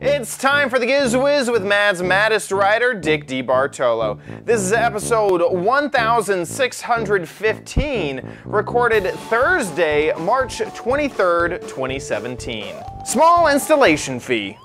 It's time for the Giz Wiz with Mad's maddest writer, Dick DeBartolo. This is episode 1615, recorded Thursday, March 23rd, 2017. Small installation fee.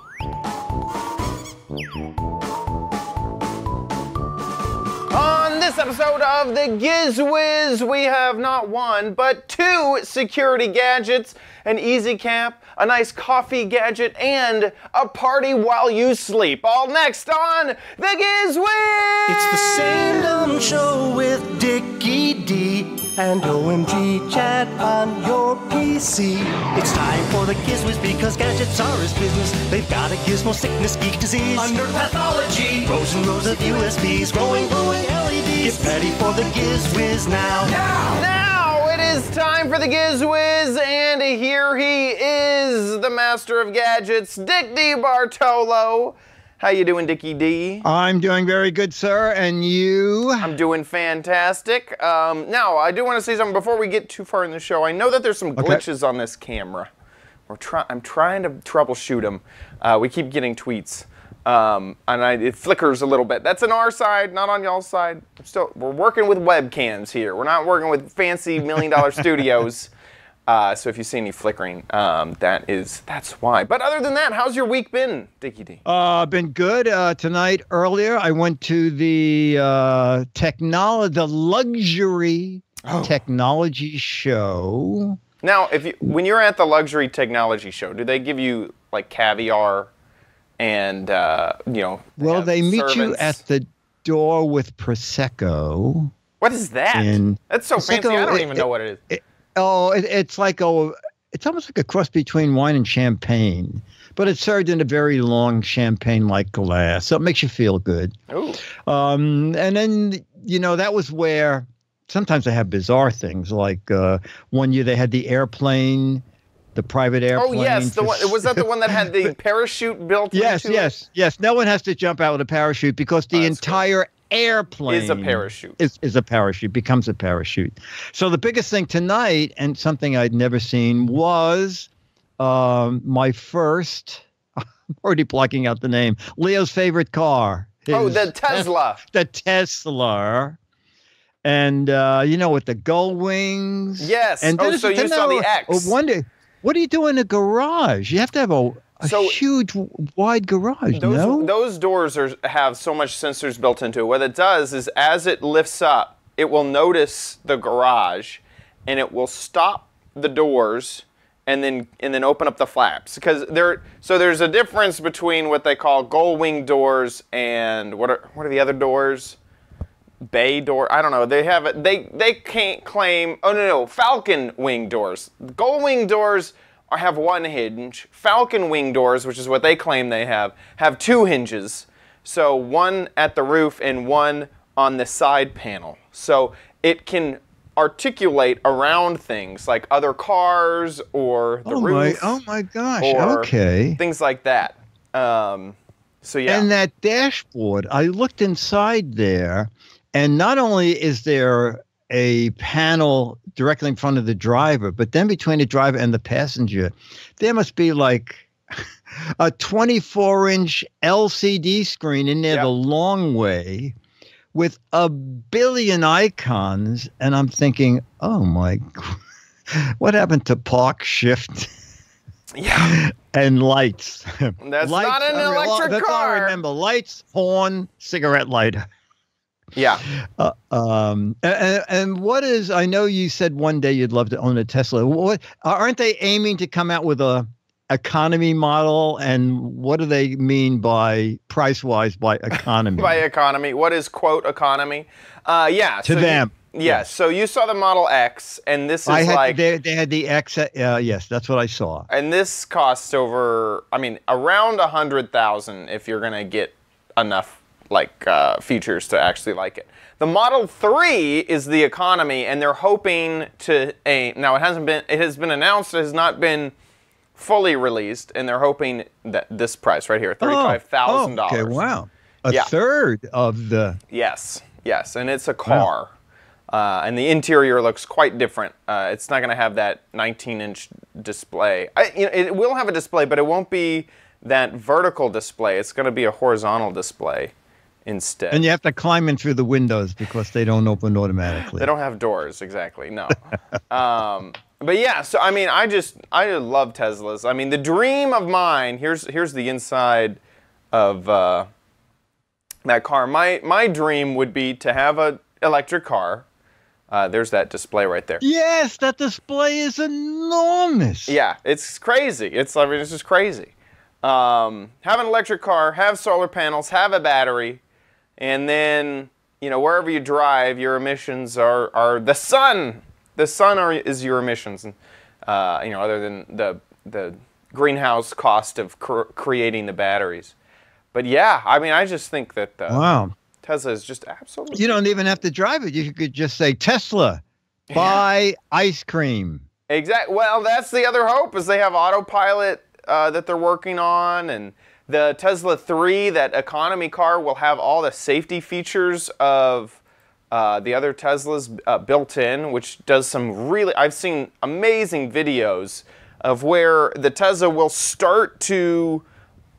On this episode of the Giz Wiz, we have not one, but two security gadgets, an easy cap, a nice coffee gadget, and a party while you sleep. All next on the Giz Wiz! It's the same dumb show with Dickie D and OMG Chad on your PC. It's time for the Gizwiz because gadgets are his business. They've got a gizmo sickness, geek disease, under pathology, rows and rows of USBs, glowing, glowing LEDs. Get ready for the Gizwiz now. Now Now! it is time for the Giz Wiz, and here he is, the master of gadgets, Dick DeBartolo. How you doing, Dickie D? I'm doing very good, sir. And you? I'm doing fantastic. Um, now, I do want to say something before we get too far in the show. I know that there's some glitches on this camera. We're try- I'm trying to troubleshoot them. Uh, we keep getting tweets. Um, and I, it flickers a little bit. That's on our side, not on y'all's side. I'm still, we're working with webcams here. We're not working with fancy million dollar studios. Uh, so if you see any flickering, um, that is that's why. But other than that, how's your week been, Dickie D? Uh, been good. Uh, tonight earlier, I went to the uh, technology, the luxury Oh. technology show. Now, if you when you're at the luxury technology show, do they give you like caviar and uh, you know? Well, have they meet you at the door with prosecco. What is that? in- That's so fancy. I don't it- even know what it is. Oh, it, it's like a, it's almost like a cross between wine and champagne, but it's served in a very long champagne-like glass, so it makes you feel good. Ooh. Um, and then you know that was where sometimes they have bizarre things. Like uh, one year they had the airplane, the private airplane. Oh yes, the one was that the one that had the parachute built Yes, into it? yes, yes. No one has to jump out with a parachute because the Oh, entire airplane Is a parachute. Is, is a parachute, becomes a parachute. So the biggest thing tonight, and something I'd never seen, was um, my first. I'm already blocking out the name. Leo's favorite car. Oh, the Tesla. the Tesla. And uh, you know, with the gull wings. Yes. And Oh, so you saw the X. I wonder, what do you do in a garage? You have to have a, a So- huge, wide garage. Those no. those doors are have so much sensors built into it. What it does is as it lifts up, it will notice the garage and it will stop the doors and then and then open up the flaps because there so there's a difference between what they call gull wing doors and what are what are the other doors? Bay door. I don't know. They have it. They they can't claim. Oh no no. Falcon wing doors. Gull wing doors are, have one hinge. Falcon wing doors, which is what they claim they have, have two hinges. So one at the roof and one on the side panel. So it can articulate around things like other cars or the oh my! roof. Oh my gosh! Okay. Things like that. Um, so yeah. And that dashboard, I looked inside there, and not only is there a panel directly in front of the driver, but then between the driver and the passenger, there must be like a 24 inch LCD screen in there Yep. the long way with a billion icons. And I'm thinking, oh my, what happened to park shift? yeah. and lights. That's Lights, not an I mean, electric that's all I remember lights, horn, cigarette lighter. Yeah. Uh, um, and, and what is? I know you said one day you'd love to own a Tesla. What aren't they aiming to come out with a economy model? And what do they mean by price wise by economy? by economy. What is quote economy? Uh, yeah. To so you- them. yes. So you saw the Model X, and this is I had like, they, they had the X. Uh, yes, that's what I saw. and this costs over. I mean, around a hundred thousand if you're gonna get enough like uh, features to actually like it. The Model 3 is the economy, and they're hoping to. A, now it hasn't been. It has been announced. It has not been fully released, and they're hoping that this price right here, thirty-five thousand Oh, dollars. okay, wow, a Yeah. third of the. Yes, yes, and it's a car, uh, and the interior looks quite different. Uh, it's not going to have that 19-inch display. I, you know, it will have a display, but it won't be that vertical display. It's going to be a horizontal display instead. And you have to climb in through the windows because they don't open automatically. They don't have doors exactly. No. um, but yeah, so I mean, I just I love Teslas. I mean, the dream of mine. Here's here's the inside of uh, that car. My my dream would be to have a electric car. Uh, there's that display right there. Yes, that display is enormous. Yeah, it's crazy. It's I mean, it's just crazy. Um, have an electric car, have solar panels, have a battery, and then you know wherever you drive, your emissions are are the sun. The sun are, is your emissions, and uh, you know other than the the greenhouse cost of cr- creating the batteries. But yeah, I mean, I just think that uh, Wow. Tesla is just absolutely. You don't even have to drive it. You could just say Tesla, buy ice cream. Exactly. Well, that's the other hope is they have autopilot uh, that they're working on, and the Tesla 3, that economy car, will have all the safety features of uh, the other Teslas uh, built in, which does some really. I've seen amazing videos of where the Tesla will start to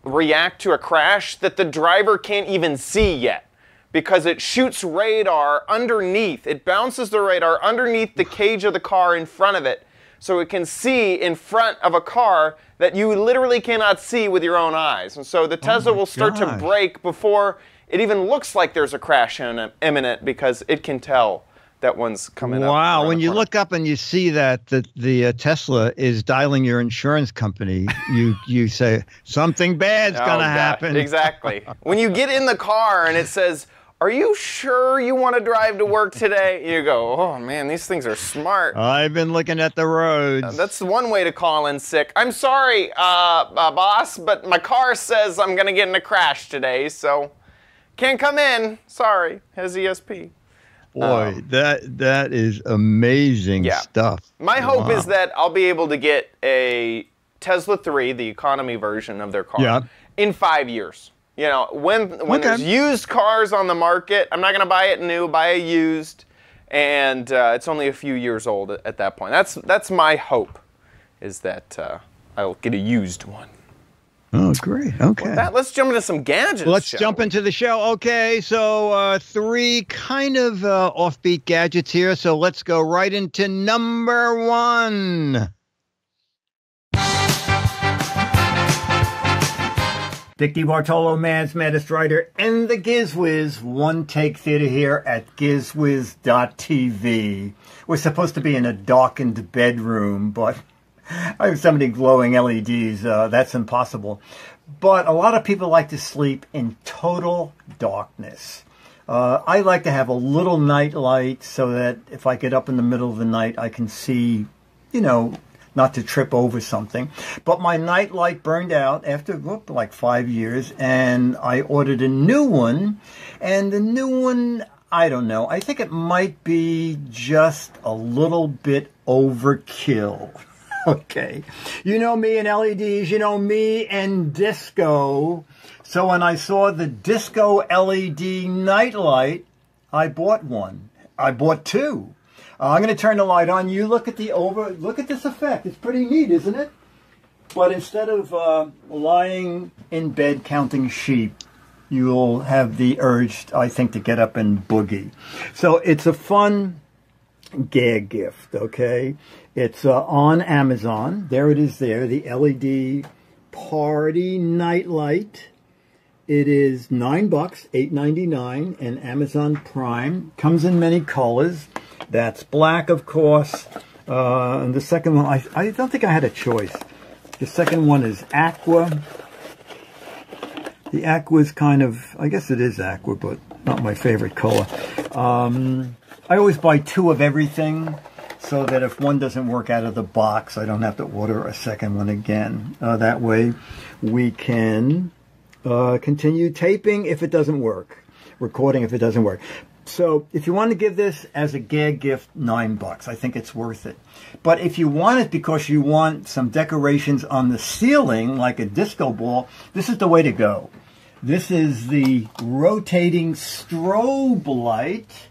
react to a crash that the driver can't even see yet because it shoots radar underneath. It bounces the radar underneath the cage of the car in front of it so it can see in front of a car that you literally cannot see with your own eyes. And so the Tesla my will start gosh. to brake before it even looks like there's a crash in- imminent because it can tell that one's coming up. Wow. When you corner. look up and you see that the, the uh, Tesla is dialing your insurance company, you you say something bad's Oh, going to happen. Exactly. when you get in the car and it says, Are you sure you want to drive to work today? You go, Oh man, these things are smart. I've been looking at the roads. That's one way to call in sick. I'm sorry, uh, uh, boss, but my car says I'm going to get in a crash today, so can't come in. Sorry, has ESP. Boy, that that is amazing Yeah. stuff. My hope is that I'll be able to get a Tesla 3, the economy version of their car, Yeah. in five years. You know, when when Okay. there's used cars on the market, I'm not going to buy it new, buy a used, and uh, it's only a few years old at, at that point. That's that's my hope, is that uh, I'll get a used one. Oh, great. Okay. That, let's jump into some gadgets. Let's shall jump into the show. Okay, so uh, three kind of uh, offbeat gadgets here. So let's go right into number one. Dick DeBartolo, Mad's Maddest Writer, and the Gizwiz One Take Theater here at gizwiz.tv. We're supposed to be in a darkened bedroom, but I have so many glowing LEDs, uh, that's impossible. But a lot of people like to sleep in total darkness. Uh, I like to have a little night light so that if I get up in the middle of the night, I can see, you know, not to trip over something. But my night light burned out after like five years, and I ordered a new one. And the new one, I don't know. I think it might be just a little bit overkill. Okay. You know me and LEDs, you know me and disco. So when I saw the disco LED nightlight, I bought one. I bought two. Uh, I'm going to turn the light on. You look at the over, look at this effect. It's pretty neat, isn't it? But instead of uh, lying in bed counting sheep, you'll have the urge, I think, to get up and boogie. So it's a fun gag gift, okay? It's uh, on Amazon. There it is there, the LED party nightlight. It is nine bucks, eight ninety nine, and Amazon Prime comes in many colors. That's black, of course. Uh, and the second one, I, I don't think I had a choice. The second one is aqua. The aqua is kind of, I guess it is aqua, but not my favorite color. Um, I always buy two of everything so that if one doesn't work out of the box, I don't have to order a second one again. Uh, that way we can uh, continue taping if it doesn't work, recording if it doesn't work. So if you want to give this as a gag gift, nine bucks. I think it's worth it. But if you want it because you want some decorations on the ceiling, like a disco ball, this is the way to go. This is the rotating strobe light.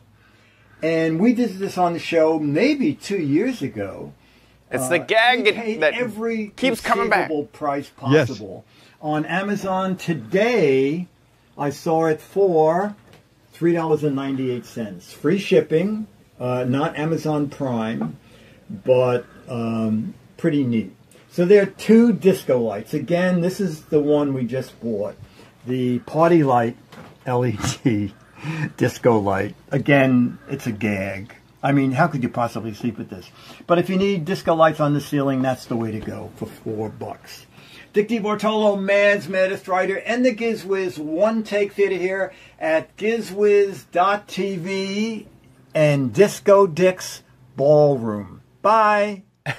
And we did this on the show maybe two years ago. It's the gag that every keeps coming back. conceivable price possible on Amazon today. I saw it for three dollars and ninety eight cents, free shipping, uh, not Amazon Prime, but um, pretty neat. So there are two disco lights. Again, this is the one we just bought, the Party Light LED disco light. Again, it's a gag. I mean, how could you possibly sleep with this? But if you need disco lights on the ceiling, that's the way to go for four bucks. Dick DeBartolo, Mad's Maddest Writer, and the GizWiz One Take Theater here at GizWiz.tv and Disco Dick's Ballroom. Bye.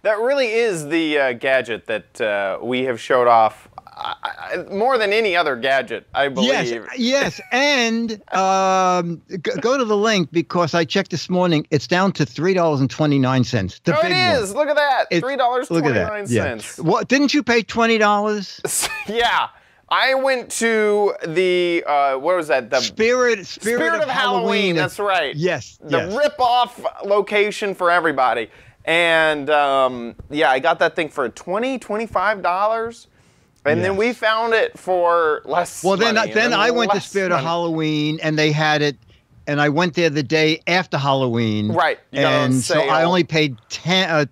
That really is the uh, gadget that uh, we have showed off I, I, more than any other gadget, I believe. Yes, yes, and um, go to the link because I checked this morning. It's down to three dollars and twenty nine cents. Oh, it is. Look at that. Three dollars twenty nine that. Yeah. What? Didn't you pay twenty dollars? yeah. I went to the uh, what was that? The Spirit, Spirit, Spirit of Halloween. That's right. Yes, The yes. rip-off location for everybody. And um, yeah, I got that thing for 20 $25. And then we found it for less Well, then, money, then and I went to Spirit of. Halloween, and they had it, and I went there the day after Halloween. Right, you got it on And so. I only paid ten, uh,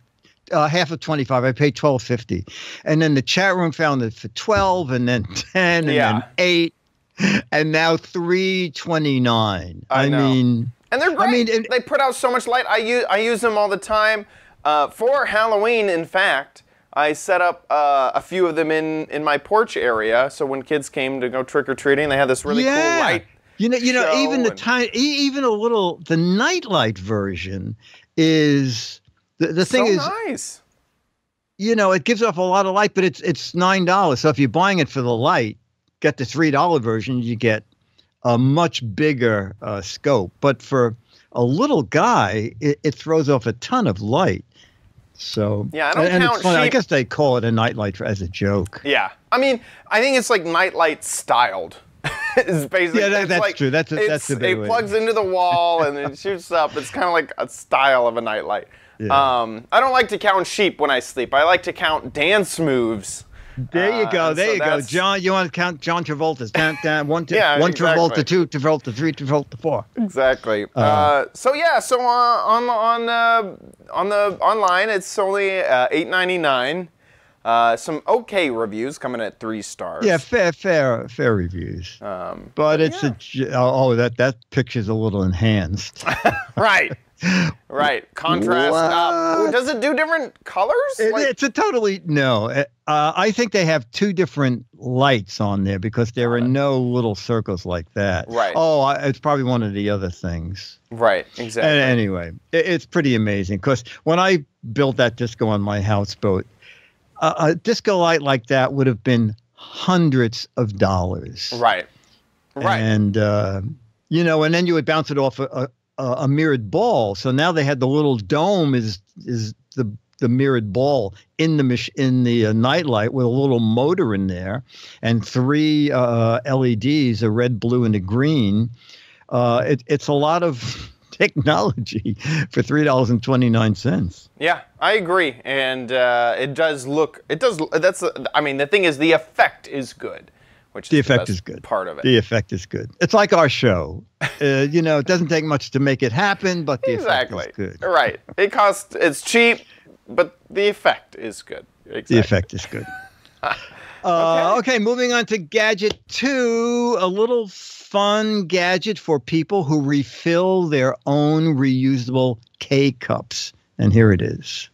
uh, half of twenty five. I paid twelve fifty, and then the chat room found it for twelve, and then ten, and Yeah. then eight, and now three twenty nine. I know. mean, And they're great. I mean, it- they put out so much light. I use I use them all the time. Uh, for Halloween, in fact, I set up uh, a few of them in in my porch area. So when kids came to go trick or treating, they had this really yeah. cool light. You know, you know, even the time, e- even a little, the nightlight version is the, the thing so is, nice. you know, it gives off a lot of light, but it's it's nine dollars. So if you're buying it for the light, get the three dollar version, you get a much bigger uh, scope. But for a little guy, it, it throws off a ton of light. So Yeah, I don't and count it's funny. I guess they call it a nightlight as a joke. Yeah, I mean, I think it's like nightlight styled. it's basically Yeah, that- that's like- true. That's a- that's the big It way. plugs into the wall and it shoots up. It's kind of like a style of a nightlight. Yeah. Um, I don't like to count sheep when I sleep. I like to count dance moves. There you Uh, go. and There so you go. John, you want to count John Travolta's? Down, down, one, two, Yeah, one exactly. Travolta, two Travolta, three Travolta, four. Exactly. Uh, so yeah, so uh, on on uh, on the online, it's only uh, eight ninety nine. Uh, some okay reviews coming at three stars. Yeah, fair, fair, fair reviews. Um, but it's yeah. a oh, oh, that that picture's a little enhanced. right. Right. Contrast up. Does it do different colors? It- Like- it's a totally no. Uh, I think they have two different lights on there because there are no little circles like that. Right. Oh, I, it's probably one of the other things. right. Exactly. Anyway, it, it's pretty amazing because when I built that disco on my houseboat, a, a disco light like that would have been hundreds of dollars. right. Right. And uh, you know, and then you would bounce it off a, a, mirrored ball. So now they had the little dome is is the the mirrored ball in the mach- in the uh, nightlight with a little motor in there, and three uh, LEDs, a red, blue, and a green. Uh, it, it's a lot of technology for three dollars and twenty nine cents. yeah, I agree, and uh, it does look. It does. That's. I mean, the thing is, the effect is good, which The is effect best is good. Part of it. The effect is good. It's like our show. Uh, you know, it doesn't take much to make it happen, but the exactly. effect is good. Right. It costs. It's cheap, but the effect is good. Exactly. The effect is good. Uh, okay, moving on to gadget two, a little fun gadget for people who refill their own reusable K cups. And here it is.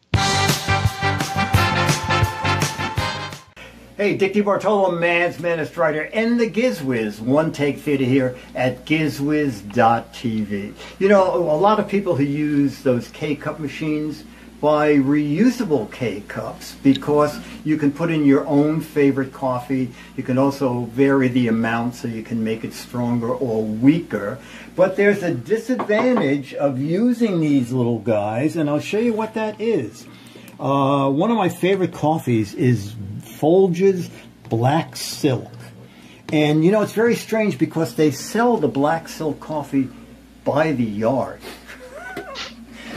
Hey, Dick DeBartolo, Man's Menace Writer, and the GizWiz One Take Theater here at gizwiz.tv. You know, a lot of people who use those K cup machines buy reusable K cups because you can put in your own favorite coffee. You can also vary the amount so you can make it stronger or weaker. But there's a disadvantage of using these little guys, and I'll show you what that is. Uh, one of my favorite coffees is Folgers Black Silk. And you know, it's very strange because they sell the Black Silk coffee by the yard.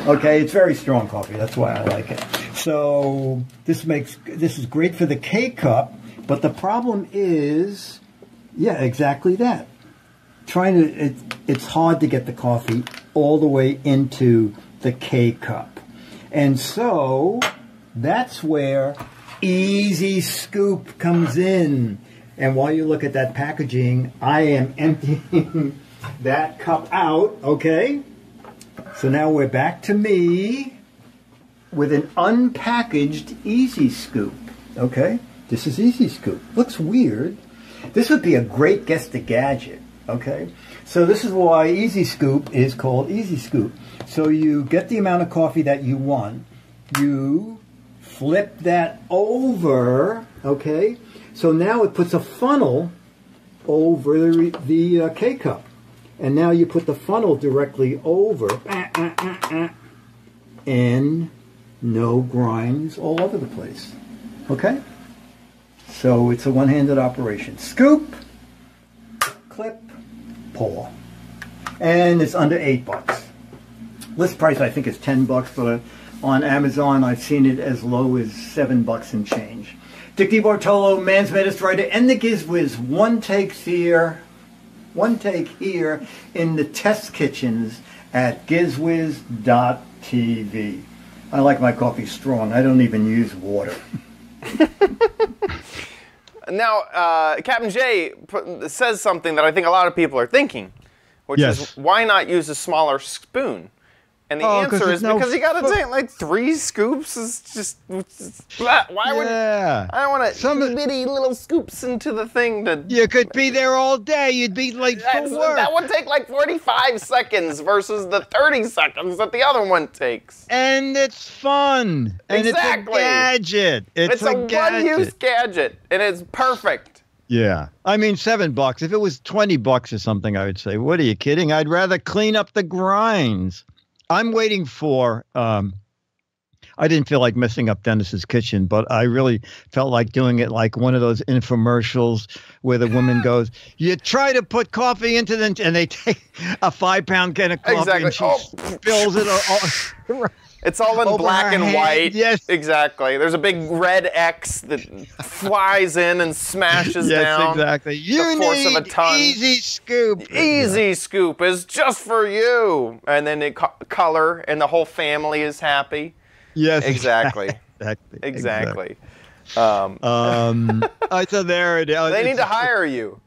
okay, it's very strong coffee. That's why I like it. So this makes this is great for the K cup But the problem is, yeah, exactly that. Trying to, it, it's hard to get the coffee all the way into the K cup. And so that's where Easy Scoop comes in. And while you look at that packaging, I am emptying that cup out, okay? So now we're back to me with an unpackaged Easy Scoop, okay? This is Easy Scoop. Looks weird. This would be a great guest a gadget, okay? So this is why Easy Scoop is called Easy Scoop. So you get the amount of coffee that you want. You flip that over, okay? So now it puts a funnel over the, the uh, K-cup. And now you put the funnel directly over. And no grinds all over the place. Okay? So it's a one-handed operation. Scoop, clip, pull. And it's under eight bucks. List price I think is ten bucks, but uh, on Amazon I've seen it as low as seven bucks and change. Dick DeBartolo, Man's Medicine Writer, and the Gizwiz. One take here, one take here in the test kitchens at gizwiz.tv. I like my coffee strong. I don't even use water. now, uh, Captain J put, says something that I think a lot of people are thinking, which Yes. is why not use a smaller spoon? And the Oh, answer is no because you got to take like three scoops. Is just it's- blah. why would Yeah. I don't want to Some- bitty little scoops into the thing to. You could be there all day. You'd be late for work. that would take like 45 seconds versus the 30 seconds that the other one takes. and it's fun. And Exactly. it's a gadget. It's, It's, a, gadget. one-use gadget, and it's perfect. Yeah. I mean, seven bucks. If it was 20 bucks or something, I would say, what are you kidding? I'd rather clean up the grinds. I'm waiting for, um, I didn't feel like messing up Dennis's kitchen, but I really felt like doing it like one of those infomercials where the woman goes, You try to put coffee into them, and they take a five pound can of coffee Exactly. and she Oh. spills it all. all It's all in Over black and head, white. yes. Exactly. There's a big red X that flies in and smashes yes, down. exactly. You force need of a ton. easy scoop. Easy scoop is just for you. And then it co- color, and the whole family is happy. Yes, Exactly. exactly. Exactly. Um, Um, I so there it is. they need to hire you.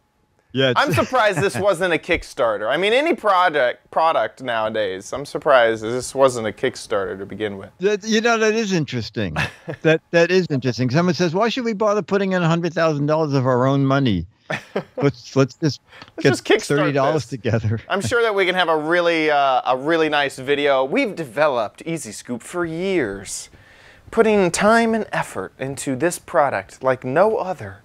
Yeah, I'm surprised this wasn't a Kickstarter. I mean, any product product nowadays, I'm surprised this wasn't a Kickstarter to begin with. that, you know that is interesting. that that is interesting. Someone says, "Why should we bother putting in hundred thousand dollars of our own money? Let's let's just get just kickstart thirty dollars together." I'm sure that we can have a really uh, a really nice video. We've developed Easy Scoop for years, putting time and effort into this product like no other.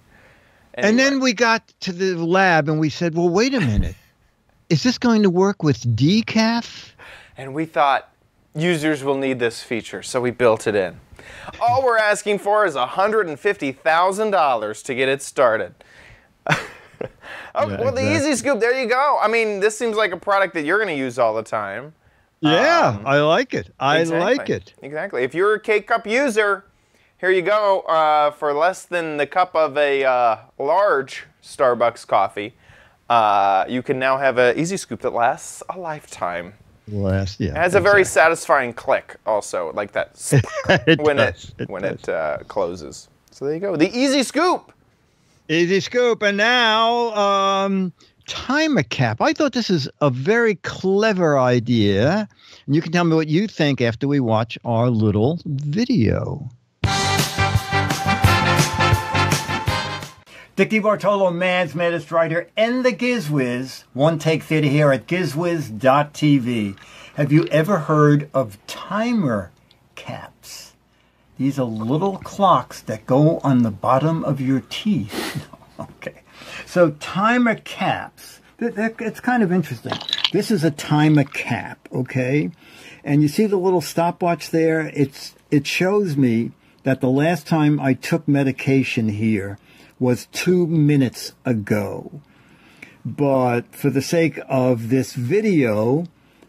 And then we got to the lab and we said, "Well, wait a minute. Is this going to work with decaf?" and we thought users will need this feature, so we built it in. All we're asking for is $150,000 to get it started. oh, Yeah, well, the exactly. Easy Scoop, there you go. I mean, this seems like a product that you're going to use all the time. Yeah, Um, I like it. I Exactly. like it. Exactly. If you're a K cup user, here you go. Uh, for less than the cup of a uh, large Starbucks coffee, uh, you can now have an easy scoop that lasts a lifetime. Last, yeah. It has a very satisfying click, also, like that it when does, it, when does. it uh, closes. So there you go. The easy scoop. Easy scoop. And now, um, timer cap. I thought this is a very clever idea. And you can tell me what you think after we watch our little video. Dick DeBartolo, Man's Medicine Writer, and the Gizwiz. One Take Theater here at gizwiz.tv. Have you ever heard of timer caps? These are little clocks that go on the bottom of your teeth. okay. So timer caps. It's kind of interesting. This is a timer cap, okay? And you see the little stopwatch there? It's it shows me that the last time I took medication here was two minutes ago. But for the sake of this video,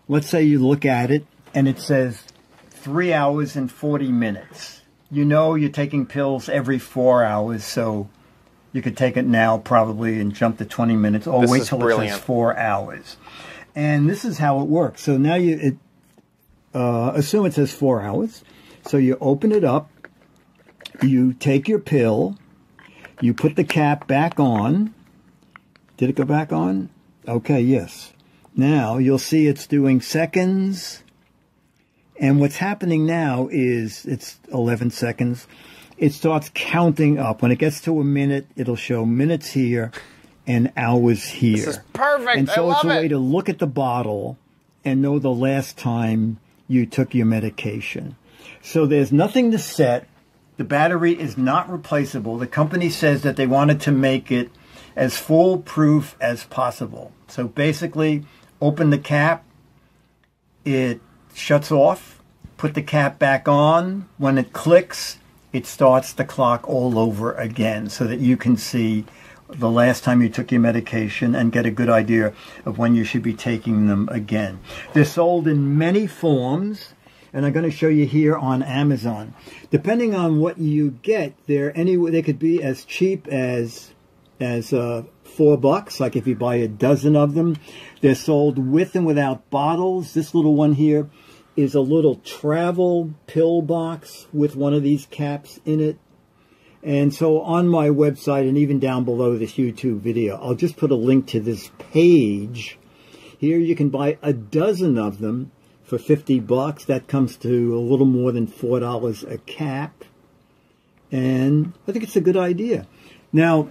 let's say you look at it and it says three hours and 40 minutes. You know you're taking pills every four hours, so You could take it now probably and jump to 20 minutes, or This wait till it says four hours. And this is how it works. So now you it, uh, assume it says four hours. So you open it up, you take your pill, you put the cap back on. Did it go back on? Okay, yes. Now you'll see it's doing seconds. And what's happening now is it's 11 seconds. It starts counting up. When it gets to a minute, it'll show minutes here and hours here. This is perfect. And so it's a way it. to look at the bottle and know the last time you took your medication. So there's nothing to set. The battery is not replaceable. The company says that they wanted to make it as foolproof as possible. So basically, open the cap, it shuts off, put the cap back on. When it clicks, it starts the clock all over again so that you can see the last time you took your medication and get a good idea of when you should be taking them again. They're sold in many forms and I'm going to show you here on Amazon. Depending on what you get, they're any they could be as cheap as as uh, four bucks. Like if you buy a dozen of them, they're sold with and without bottles. This little one here is a little travel pill box with one of these caps in it. And so on my website and even down below this YouTube video, I'll just put a link to this page. Here you can buy a dozen of them for 50 bucks. That comes to a little more than $4 a cap. And I think it's a good idea. Now,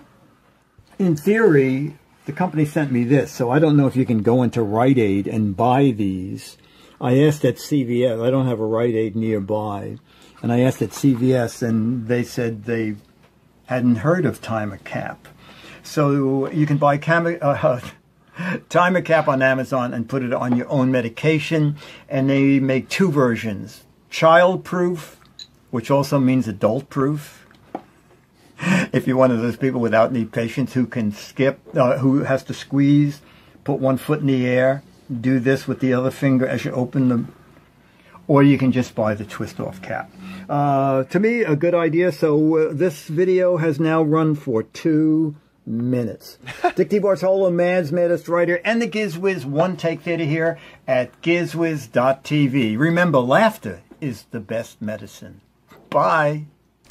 in theory, the company sent me this, so I don't know if you can go into Rite Aid and buy these. I asked at CVS, I don't have a Rite Aid nearby, and I asked at CVS, and they said they hadn't heard of Timer Cap. So you can buy Cam- uh, Timer Cap on Amazon and put it on your own medication, and they make two versions child proof, which also means adult proof if you're one of those people without any patience who can skip, uh, who has to squeeze, put one foot in the air, do this with the other finger as you open the, or you can just buy the twist off cap. Uh, to me, a good idea. So uh, this video has now run for two minutes. Dick D. Bartolo, Mad's Maddest Writer, and the GizWiz One Take Theater here at gizwiz.tv. Remember, laughter is the best medicine. Bye.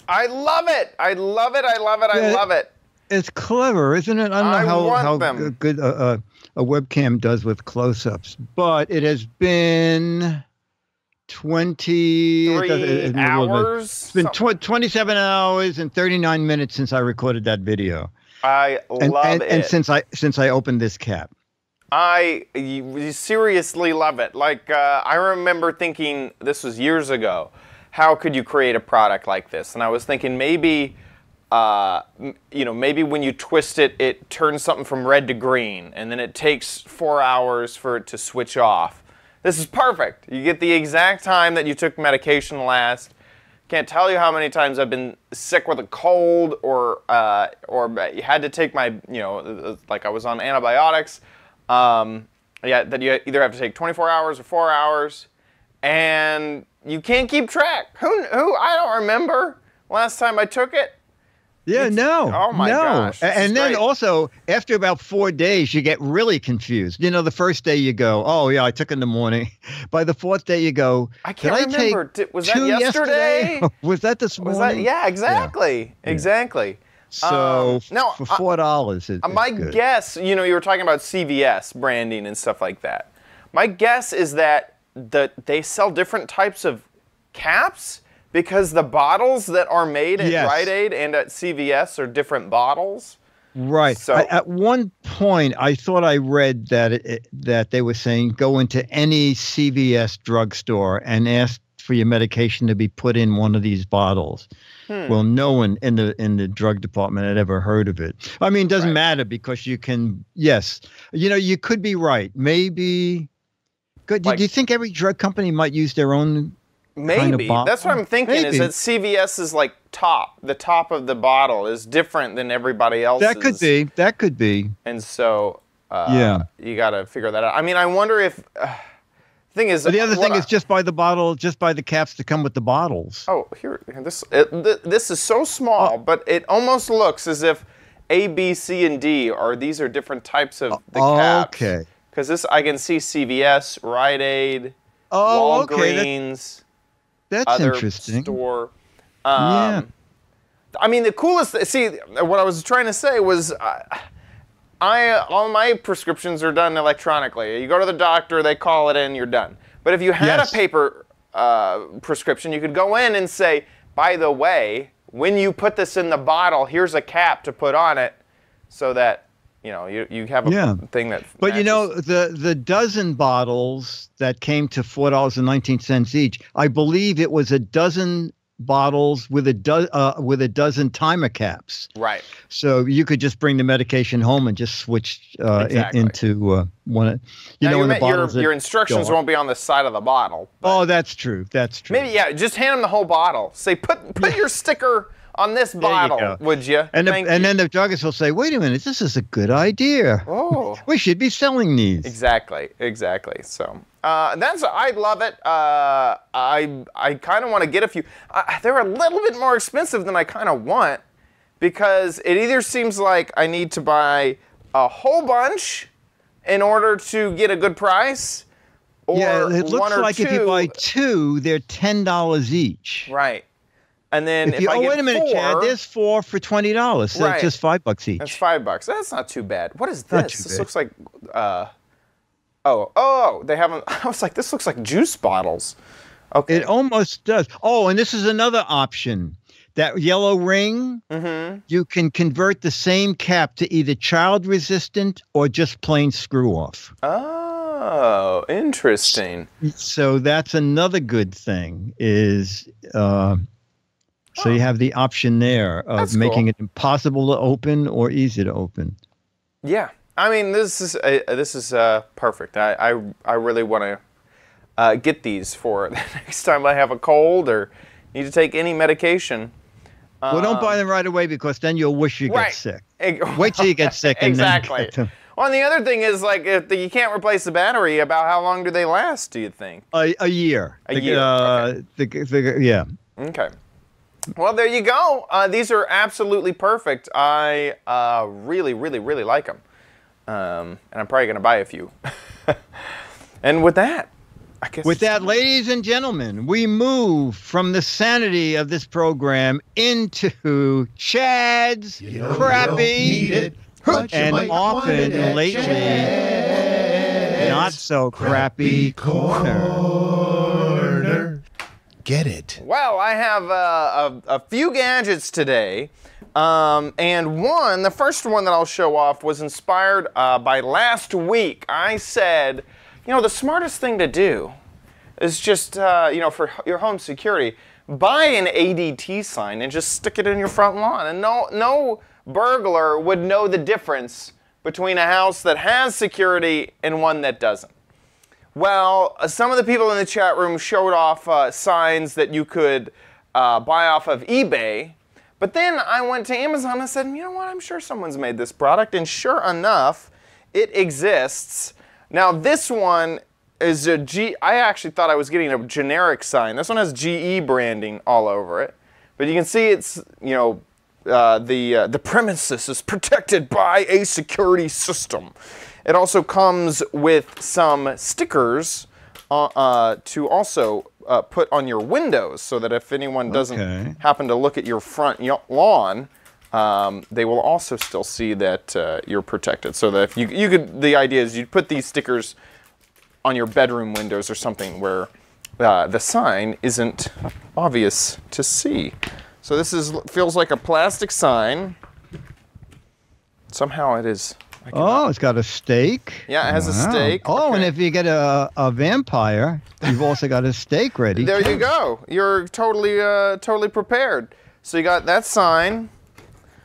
I love it. I love it. I love it. I Yeah. love it. It's clever, isn't it? I don't know I how, how them. good a, a, a webcam does with close-ups, but it has been 20 it does- it- Three it- a little bit. hours. It's been tw- 27 hours and 39 minutes since I recorded that video. I And, love and, it. and since I since I opened this cap. I seriously love it. Like uh, I remember thinking this was years ago. How could you create a product like this? And I was thinking maybe, uh, m- you know, maybe when you twist it, it turns something from red to green, and then it takes four hours for it to switch off. This is perfect. You get the exact time that you took medication last. Can't tell you how many times I've been sick with a cold, or uh, or had to take my, you know, like I was on antibiotics. Um, yeah, that you either have to take 24 hours or four hours, and you can't keep track. Who who I don't remember last time I took it. Yeah, It's- no. oh my no. gosh, And then great. also, after about four days, you get really confused. You know, the first day you go, oh, yeah, I took in the morning. By the fourth day, you go, I can't did I remember. Did- was that two yesterday? was that this Was morning? that yeah? Exactly. Exactly. So Um, now, for four dollars, it, Uh, My good. guess, you know, you were talking about CVS branding and stuff like that. My guess is that the, they sell different types of caps because the bottles that are made at Yes. Rite Aid and at CVS are different bottles. Right. So- I- at one point, I thought I read that it, that they were saying go into any CVS drugstore and ask for your medication to be put in one of these bottles. Hmm. Well, no one in the in the drug department had ever heard of it. I mean, it doesn't Right. matter because you can. Yes, you know, you could be right. Maybe. Good. Like- do you think every drug company might use their own? Maybe. That's what I'm thinking is that CVS is like top. The top of the bottle is different than everybody else's. That could be. That could be. And so uh, Yeah. you got to figure that out. I mean, I wonder if. Uh, thing is, But the other thing I- is just by the bottle, just by the caps to come with the bottles. Oh, here, this it, th- this is so small, Oh. but it almost looks as if A, B, C, and D are these are different types of the caps. okay. Because this I can see CVS, Rite Aid, Oh, okay. Walgreens, that's other interesting. store. Yeah. Um, I mean, the coolest. See, what I was trying to say was, uh, I all my prescriptions are done electronically. You go to the doctor, they call it in, you're done. But if you had Yes. a paper uh, prescription, you could go in and say, by the way, when you put this in the bottle, here's a cap to put on it, so that you know you, you have a Yeah. thing that. But you know the the dozen bottles that came to four dollars and nineteen cents each. I believe it was a dozen bottles with a do, uh, with a dozen timer caps. right. So you could just bring the medication home and just switch uh, in- into uh, one. of- You Now, know, you meant your, your instructions won't be on the side of the bottle. but- Oh, that's true. That's true. Maybe yeah, just hand them the whole bottle. Say put put your sticker on this bottle, go. would you? And the, and you. then the druggist will say, "Wait a minute, this is a good idea. oh, We should be selling these." exactly, exactly. So uh, that's I love it. Uh, I I kind of want to get a few. Uh, they're a little bit more expensive than I kind of want because it either seems like I need to buy a whole bunch in order to get a good price, or yeah, it looks like two. if you buy two, they're ten dollars each. right, and then If you, I oh, wait a minute, Chad. four- There's four for twenty dollars. So Right. just five bucks each. That's five bucks. That's not too bad. What is this? This bad. looks like, uh, oh, oh, they haven't. I was like, this looks like juice bottles. Okay. It almost does. Oh, and this is another option. That yellow ring, mm-hmm. you can convert the same cap to either child resistant or just plain screw off. Oh, interesting. So that's another good thing. Is uh, so you have the option there of That's making cool. it impossible to open or easy to open. Yeah. I mean, this is uh, this is uh, perfect. I I, I really want to uh, get these for the next time I have a cold or need to take any medication. well, don't buy them right away because then you'll wish you Um, right. get sick. Wait till you get sick and then exactly. get. Well, and the other thing is like if the, you can't replace the battery, about how long do they last? Do you think? A, a year. A The- year, Uh, the, the, yeah. Okay. Well, there you go. Uh, these are absolutely perfect. I uh, really, really, really like them. Um, and I'm probably going to buy a few. and with that, I guess. With that, ladies and gentlemen, we move from the sanity of this program into Chad's crappy and often lately not so crappy corner. Get it. Well, I have uh, a, a few gadgets today. Um, and one, the first one that I'll show off was inspired uh, by last week. I said, you know, the smartest thing to do is just, uh, you know, for your home security, buy an ADT sign and just stick it in your front lawn. And no, no burglar would know the difference between a house that has security and one that doesn't. Well, uh, some of the people in the chat room showed off uh, signs that you could uh, buy off of eBay. But then I went to Amazon and said, you know what, I'm sure someone's made this product. And sure enough, it exists. Now, this one is a G. I actually thought I was getting a generic sign. This one has GE branding all over it. But you can see it's, you know, uh, the, uh, the premises is protected by a security system. It also comes with some stickers uh, uh, to also uh, put on your windows so that if anyone doesn't Okay. happen to look at your front y- lawn, um, they will also still see that uh, you're protected. So that if you, you could, the idea is you'd put these stickers on your bedroom windows or something where uh, the sign isn't obvious to see. So this is feels like a plastic sign. Somehow it is. Oh, it's got a stake. Yeah, it has a Wow. stake. Oh, and if you get a, a vampire, you've also got a stake ready. There too. you go. You're totally, uh, totally prepared. So you got that sign.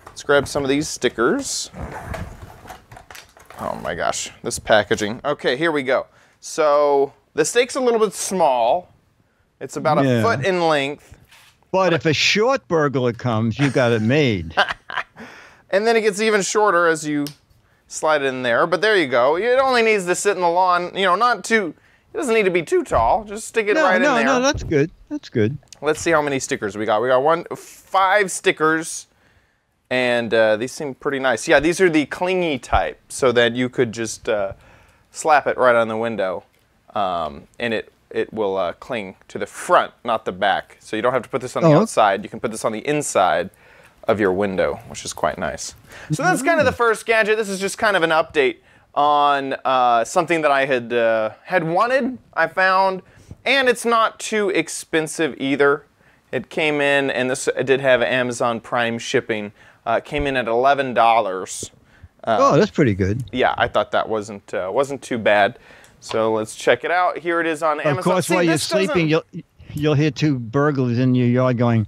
Let's grab some of these stickers. Oh my gosh, this packaging. Okay, here we go. So the stake's a little bit small. It's about a foot in length. But if a short burglar comes, you got it made. And then it gets even shorter as you slide it in there. But there you go. It only needs to sit in the lawn, you know, not too, it doesn't need to be too tall. Just stick it no, right no, in there. no, no, that's good. That's good. Let's see how many stickers we got. We got one, five stickers. and uh, these seem pretty nice. Yeah, these are the clingy type, so that you could just uh, slap it right on the window, um, and it it will uh, cling to the front, not the back. So you don't have to put this on the Oh, okay. outside. You can put this on the inside of your window, which is quite nice. So that's kind of the first gadget. This is just kind of an update on uh, something that I had uh, had wanted. I found, and it's not too expensive either. It came in, and this it did have Amazon Prime shipping. Uh, came in at eleven dollars. oh, that's pretty good. Yeah, I thought that wasn't uh, wasn't too bad. So let's check it out. Here it is on Amazon. Of course, See, while you're sleeping, you'll you'll hear two burglars in your yard going,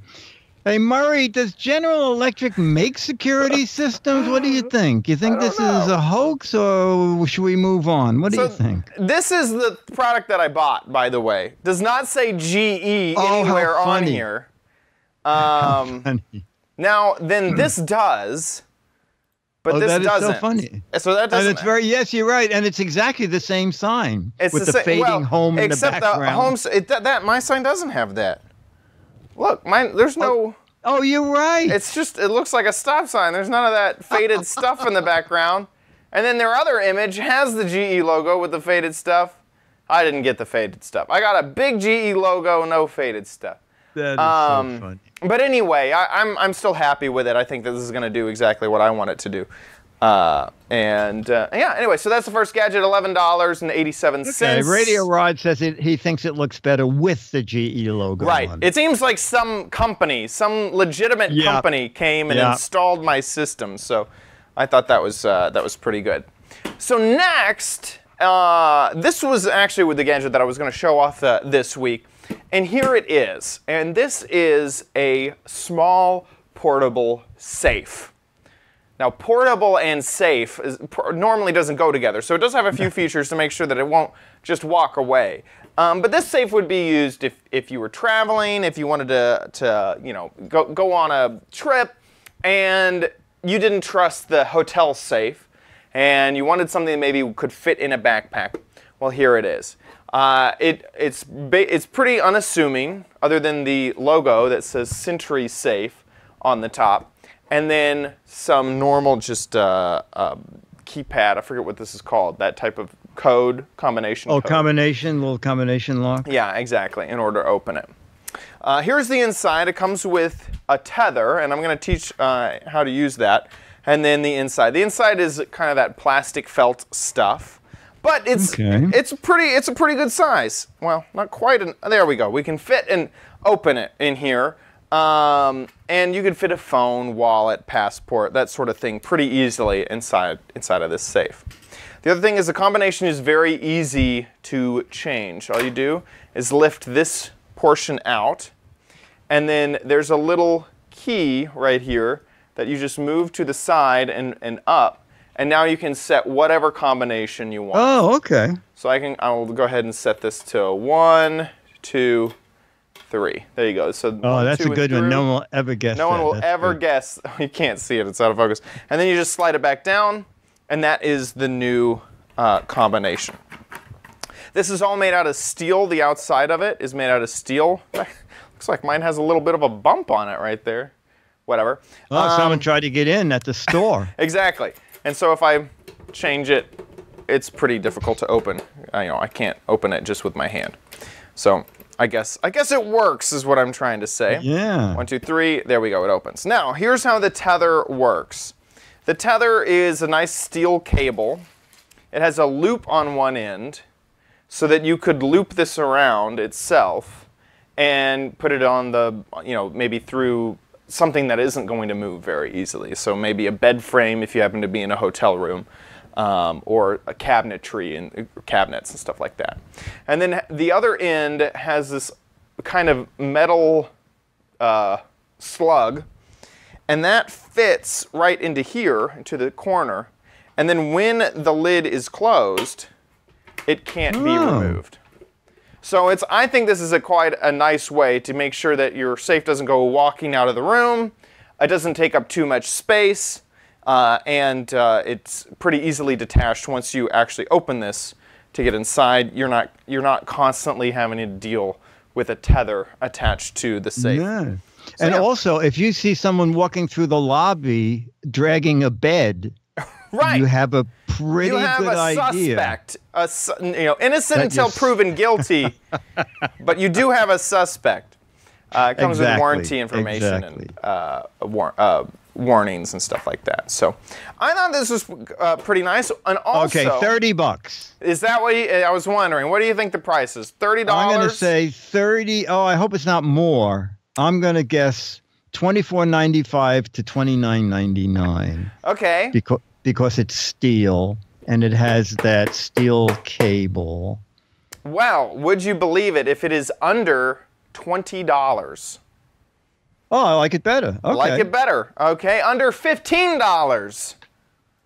"Hey Murray, does General Electric make security systems? What do you think? You think this is a hoax, or should we move on? What do you think?" This is the product that I bought, by the way. Does not say GE Oh, how anywhere on here. Um, now, then this does, but oh, this that is doesn't. so funny. So that doesn't. And it's very yes, you're right, and it's exactly the same sign it's with the, sa- fading well, home in the background. except background. home. It, that, that my sign doesn't have that. Look, mine. There's no. oh, you're right. It's just. It looks like a stop sign. There's none of that faded stuff in the background. And then their other image has the GE logo with the faded stuff. I didn't get the faded stuff. I got a big GE logo, no faded stuff. that is um, so funny. But anyway, I, I'm I'm still happy with it. I think that this is going to do exactly what I want it to do. Uh, and uh, yeah, anyway, so that's the first gadget, eleven dollars and eighty-seven Okay. Radio Rod says it, he thinks it looks better with the GE logo. Right. on It seems like some company, some legitimate Yeah. company, came and Yeah. installed my system. So I thought that was uh, that was pretty good. So next, uh, this was actually with the gadget that I was going to show off uh, this week, and here it is. And this is a small portable safe. Now, portable and safe is, normally doesn't go together, so it does have a few features to make sure that it won't just walk away. Um, but this safe would be used if, if you were traveling, if you wanted to, to you know go, go on a trip, and you didn't trust the hotel safe, and you wanted something that maybe could fit in a backpack. Well, here it is. Uh, it, it's, ba- it's pretty unassuming, other than the logo that says Sentry Safe on the top and then some normal just uh, uh, keypad. I forget what this is called. That type of code combination. Oh, code. combination, little combination lock. Yeah, exactly. In order to open it. Uh, here's the inside. It comes with a tether, and I'm going to teach uh, how to use that. And then the inside. The inside is kind of that plastic felt stuff, but it's Okay. it's pretty. It's a pretty good size. Well, not quite. An, there we go. We can fit and open it in here. Um, and you can fit a phone, wallet, passport, that sort of thing pretty easily inside inside of this safe. The other thing is the combination is very easy to change. All you do is lift this portion out, and then there's a little key right here that you just move to the side and, and up, and now you can set whatever combination you want. Oh, okay. So I can I will go ahead and set this to one, two, three. There you go. So Oh, one, that's a good one. No one will ever guess No one that. will That's ever good. guess. You can't see it; it's out of focus. And then you just slide it back down, and that is the new uh, combination. This is all made out of steel. The outside of it is made out of steel. Looks like mine has a little bit of a bump on it right there. Whatever. Oh, someone Um, tried to get in at the store. Exactly. And so if I change it, it's pretty difficult to open. I, you know, I can't open it just with my hand. So I guess I guess it works is what I'm trying to say. Yeah. One, two, three. There we go. It opens. Now here's how the tether works. The tether is a nice steel cable. It has a loop on one end, so that you could loop this around itself and put it on the you know maybe through something that isn't going to move very easily. So maybe a bed frame if you happen to be in a hotel room. Um, or a cabinetry and uh, cabinets and stuff like that. And then the other end has this kind of metal uh, slug, and that fits right into here, into the corner. And then when the lid is closed, it can't be Oh. removed. So it's I think this is a quite a nice way to make sure that your safe doesn't go walking out of the room. It doesn't take up too much space, uh, and uh, it's pretty easily detached once you actually open this to get inside. You're not you're not constantly having to deal with a tether attached to the safe. Yeah. and yeah. also, if you see someone walking through the lobby dragging a bed, right. you have a pretty you have good a idea. suspect, a su- you know, innocent That until proven guilty, but you do have a suspect. Uh, it comes with warranty information exactly. and uh, war- uh, warnings and stuff like that. So I thought this was uh, pretty nice. And also, Okay, thirty bucks. is that what you, I was wondering? What do you think the price is? Thirty dollars. I'm going to say thirty. Oh, I hope it's not more. I'm going to guess twenty four ninety five to twenty nine ninety nine Okay. because because it's steel and it has that steel cable. Well, would you believe it if it is under twenty dollars? Oh, I like it better. Okay. Like it better. Okay, under fifteen dollars.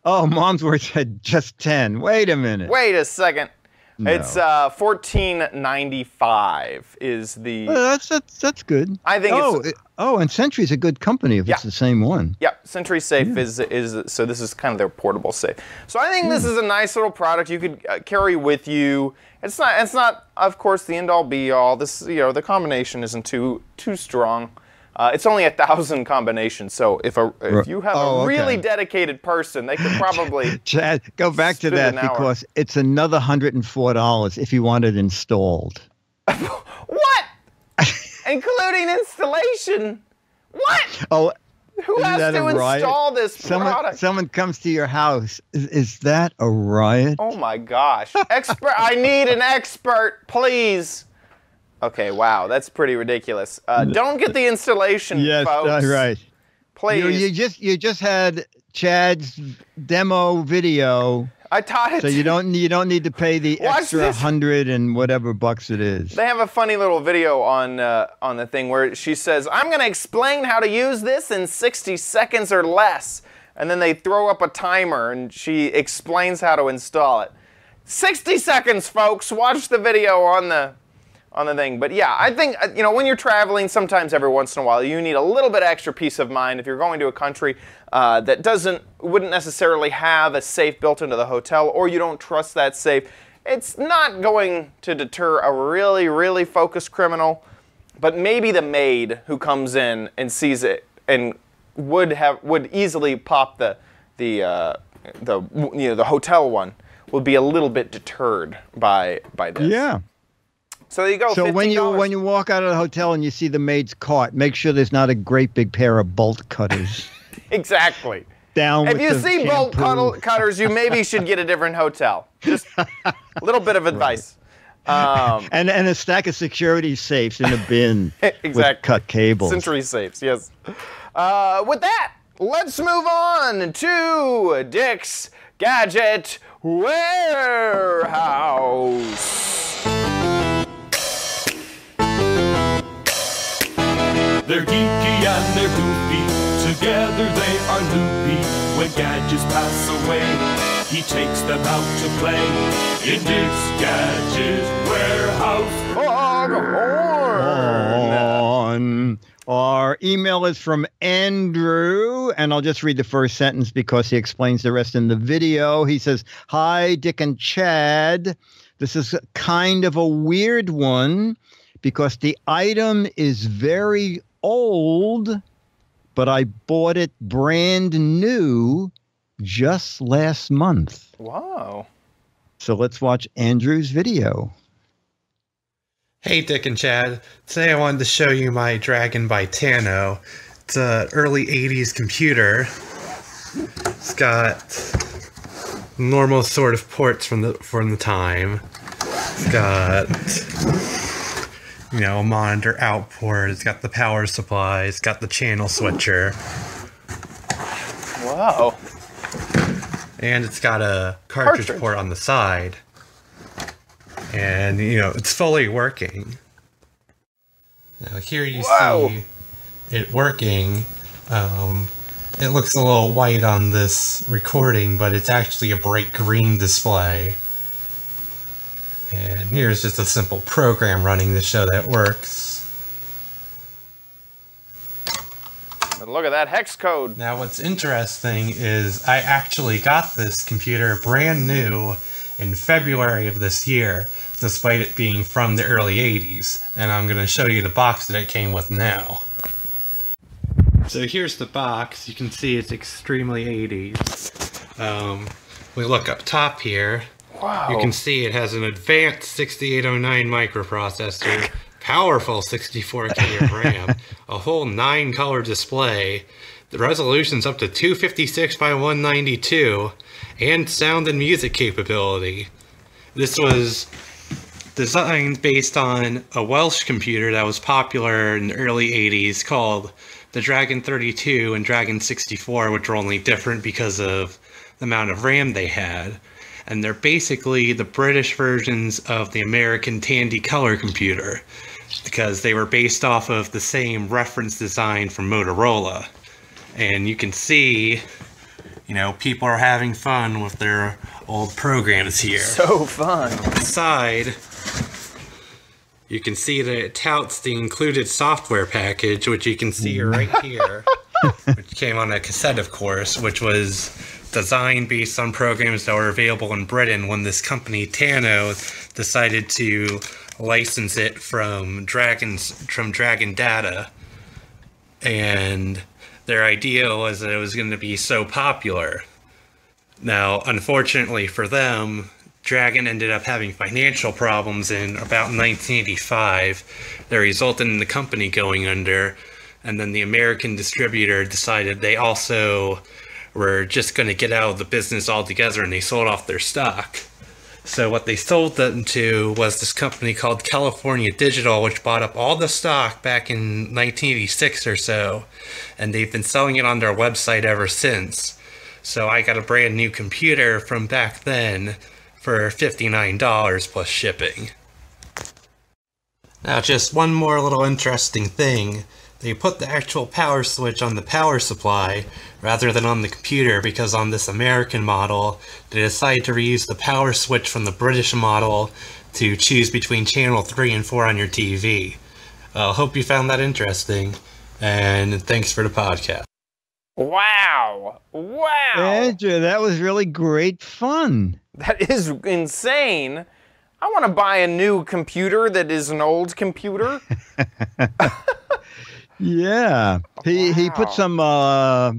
Oh, mom's word said just ten. Wait a minute. Wait a second. No. It's uh, fourteen ninety five is the. Oh, that's that's that's good. I think Oh, it's- it- oh, and Sentry's a good company if Yeah. it's the same one. yeah, Sentry Safe is is so this is kind of their portable safe. So I think this is a nice little product you could uh, carry with you. It's not it's not of course the end all be all. This you know the combination isn't too too strong. Uh, it's only a thousand combinations. So if a if you have Oh, a really okay. dedicated person, they could probably Chad, go back to that an hour. because it's another hundred and four dollars if you want it installed. what, including installation. What? Oh, Who Isn't has to install this someone product? someone comes to your house. Is, is that a riot? Oh my gosh. Expert I need an expert, please. Okay, wow, that's pretty ridiculous. Uh, don't get the installation, yes, folks. uh, right. Please. You, you just you just had Chad's demo video, I taught it. so you don't you don't need to pay the Watch extra this. hundred and whatever bucks it is. They have a funny little video on uh, on the thing where she says, "I'm going to explain how to use this in 60 seconds or less," and then they throw up a timer and she explains how to install it. 60 seconds, folks. Watch the video on the on the thing. But yeah, I think uh, you know when you're traveling, sometimes every once in a while, you need a little bit extra peace of mind if you're going to a country uh, that doesn't wouldn't necessarily have a safe built into the hotel, or you don't trust that safe. It's not going to deter a really, really focused criminal, but maybe the maid who comes in and sees it and would have would easily pop the the uh, the you know the hotel one would be a little bit deterred by by this. Yeah. So there you go. So when you when you walk out of the hotel and you see the maid's cart, make sure there's not a great big pair of bolt cutters exactly. down. If you see bolt shampoo. cuddle, cutters, you maybe should get a different hotel. Just a little bit of advice. Um, and and a stack of security safes in a bin with Exactly. cut cables. Sentry safes, yes. Uh, with that, let's move on to Dick's Gadget Warehouse. They're geeky and they're goofy. Together they are loopy. When gadgets pass away, he takes them out to play. In Dick's Gadget Warehouse. Foghorn. on. Our email is from Andrew, and I'll just read the first sentence because he explains the rest in the video. He says, Hi, Dick and Chad. This is kind of a weird one because the item is very old, but I bought it brand new just last month. Wow. So let's watch Andrew's video. Hey, Dick and Chad. Today I wanted to show you my Dragon by Tano. It's a early 80s computer. It's got normal sort of ports from the from the time. It's got you know, a monitor out port, it's got the power supply, it's got the channel switcher, Wow. and it's got a cartridge, Cartridge. port on the side. And you know, it's fully working. Now here you Whoa. see it working. Um, it looks a little white on this recording, but it's actually a bright green display. And here's just a simple program running to show that works. But look at that hex code. Now, what's interesting is I actually got this computer brand new in February of this year, despite it being from the early 80s. And I'm going to show you the box that it came with now. So here's the box. You can see it's extremely 80s. Um, we look up top here. Wow. You can see it has an advanced 6809 microprocessor, powerful 64K of RAM, a whole nine color display. The resolution's up to 256 by 192, and sound and music capability. This was designed based on a Welsh computer that was popular in the early 80s called the Dragon 32 and Dragon 64, which were only different because of the amount of RAM they had. And they're basically the British versions of the American Tandy color computer because they were based off of the same reference design from Motorola. And you can see, you know, people are having fun with their old programs here So fun. side, you can see that it touts the included software package, which you can see right here, which came on a cassette, of course, which was designed based on programs that were available in Britain when this company Tano decided to license it from Dragons from Dragon Data, and their idea was that it was going to be so popular. Now, unfortunately for them, Dragon ended up having financial problems in about 1985 that resulted in the company going under. And then the American distributor decided they also were just going to get out of the business altogether and they sold off their stock. So, what they sold them to was this company called California Digital, which bought up all the stock back in 1986 or so. And they've been selling it on their website ever since. So I got a brand new computer from back then for $59 plus shipping. Now, just one more little interesting thing. They put the actual power switch on the power supply rather than on the computer because on this American model, they decided to reuse the power switch from the British model to choose between channel 3 and 4 on your TV. I uh, hope you found that interesting, and thanks for the podcast. Wow. Wow. Andrew, that was really great fun. That is insane. I want to buy a new computer that is an old computer. Yeah, he he put some uh,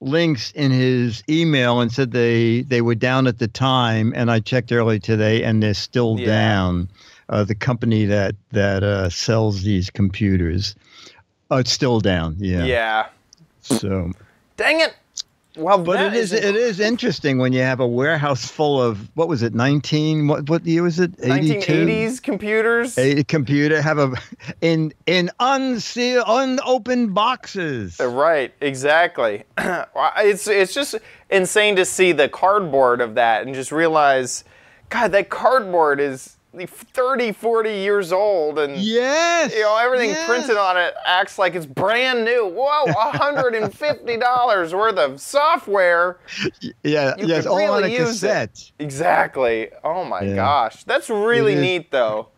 links in his email and said they they were down at the time, and I checked early today, and they're still Yeah. down. Uh, the company that that uh, sells these computers, oh, it's still down. Yeah. yeah. So, Dang it. Well, but it is it is interesting when you have a warehouse full of what was it, nineteen? What what year was it? 1980s computers. A computer have a in in unsealed unopened boxes. Uh, right, exactly. It's it's just insane to see the cardboard of that and just realize, God, that cardboard is 30, 40 years old and Yes. you know everything yes. printed on it acts like it's brand new. Whoa, $150 worth of software. Yeah, You yes, all on a really use it. cassette. Exactly. Oh my Yeah. gosh. That's really neat though.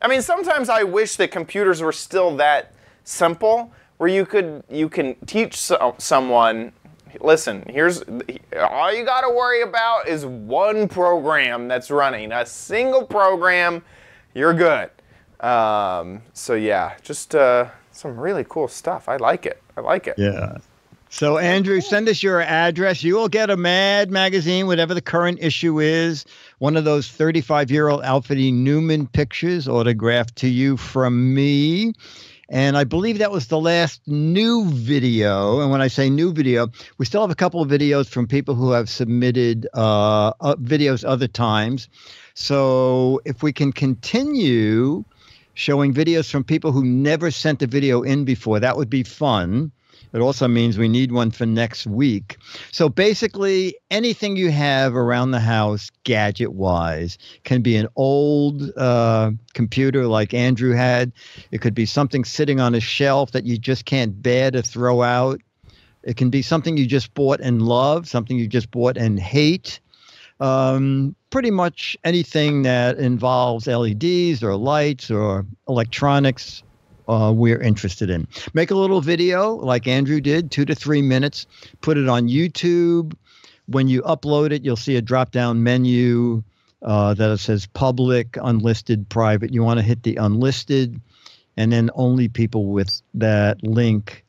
I mean, sometimes I wish that computers were still that simple where you could you can teach so, someone listen, here's all you got to worry about is one program that's running. A single program, you're good. Um, so yeah, just uh, some really cool stuff. I like it. I like it. Yeah. So Andrew, send us your address. You will get a Mad magazine, whatever the current issue is. One of those 35-year-old Alfred e. Newman pictures autographed to you from me. And I believe that was the last new video. And when I say new video, we still have a couple of videos from people who have submitted uh, uh, videos other times. So if we can continue showing videos from people who never sent a video in before, that would be fun. It also means we need one for next week. So basically, anything you have around the house, gadget wise, can be an old uh, computer like Andrew had. It could be something sitting on a shelf that you just can't bear to throw out. It can be something you just bought and love, something you just bought and hate. Um, pretty much anything that involves LEDs or lights or electronics uh, we're interested in. Make a little video like Andrew did, two to three minutes, put it on YouTube. When you upload it, you'll see a drop down menu uh, that says public, unlisted, private. You want to hit the unlisted, and then only people with that link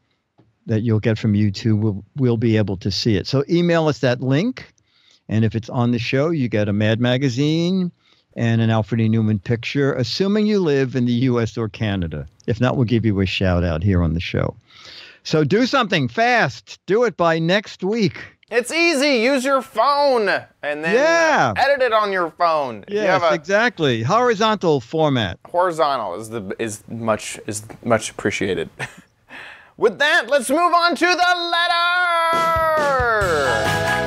that you'll get from YouTube, we'll, we'll be able to see it. So email us that link. And if it's on the show, you get a Mad Magazine and an Alfred E. Neuman picture, assuming you live in the US or Canada. If not, we'll give you a shout out here on the show. So do something fast. Do it by next week. It's easy. Use your phone and then Yeah. Uh, edit it on your phone. You Yes, have a exactly. Horizontal format. horizontal is the is much is much appreciated. With that, let's move on to the letter.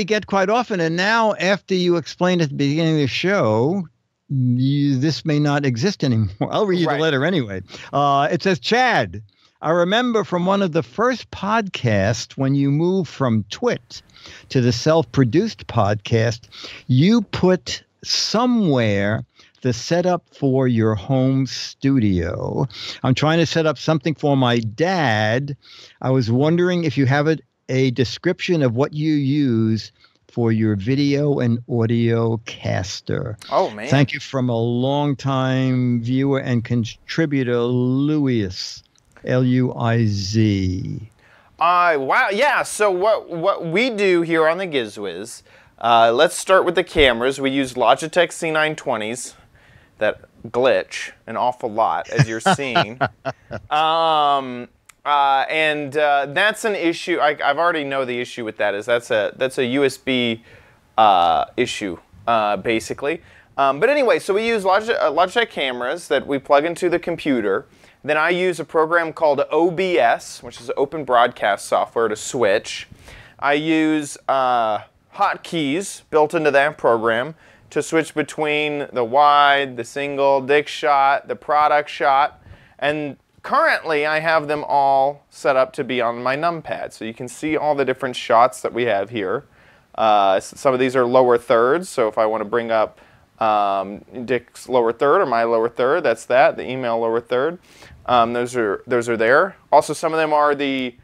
We get quite often, and now after you explained at the beginning of the show, you, this may not exist anymore. I'll read you Right. the letter anyway. Uh, it says, Chad, I remember from one of the first podcasts when you moved from Twit to the self-produced podcast, you put somewhere the setup for your home studio. I'm trying to set up something for my dad. I was wondering if you have it a description of what you use for your video and audio caster. Oh man. Thank you from a longtime viewer and contributor, Luiz, L U I Z. Uh, wow, yeah. So what what we do here on the Gizwiz, uh, let's start with the cameras. We use Logitech C920s that glitch an awful lot, as you're seeing. um, uh, and uh, that's an issue. I, I've already know the issue with that is that's a that's a USB uh, issue uh, basically. Um, but anyway, so we use Logitech, uh, Logitech cameras that we plug into the computer. Then I use a program called OBS, which is Open Broadcast Software, to switch. I use uh, hotkeys built into that program to switch between the wide, the single, dick shot, the product shot, and currently I have them all set up to be on my numpad. So you can see all the different shots that we have here. Uh, some of these are lower thirds, so if I want to bring up um, Dick's lower third or my lower third, that's that. The email lower third, um, those are those are there. Also, some of them are the.